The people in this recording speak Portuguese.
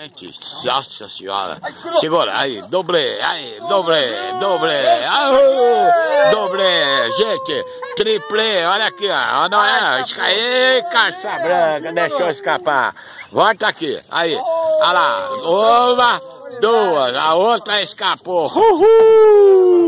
Gente, nossa senhora. Segura, aí, doble, aí, doble, doble, aí, doble, gente, triple, olha aqui, ó, não é, aí, caixa branca, deixou escapar. Volta aqui, aí, olha lá, uma, duas, a outra escapou, uhul!